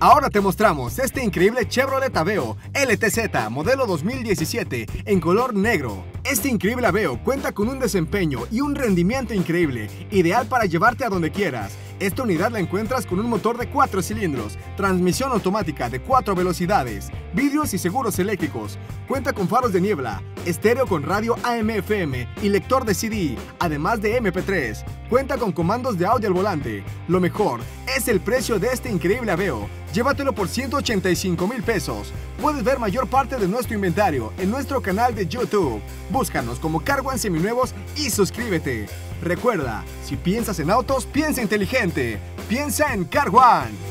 Ahora te mostramos este increíble Chevrolet Aveo LTZ modelo 2017 en color negro. Este increíble Aveo cuenta con un desempeño y un rendimiento increíble, ideal para llevarte a donde quieras. Esta unidad la encuentras con un motor de 4 cilindros, transmisión automática de 4 velocidades, vidrios y seguros eléctricos. Cuenta con faros de niebla, estéreo con radio AM-FM y lector de CD, además de MP3. Cuenta con comandos de audio al volante. Lo mejor es el precio de este increíble Aveo. Llévatelo por 185 mil pesos. Puedes ver mayor parte de nuestro inventario en nuestro canal de YouTube. Búscanos como Carwan Seminuevos y suscríbete. Recuerda, si piensas en autos, piensa inteligente. Piensa en Carwan.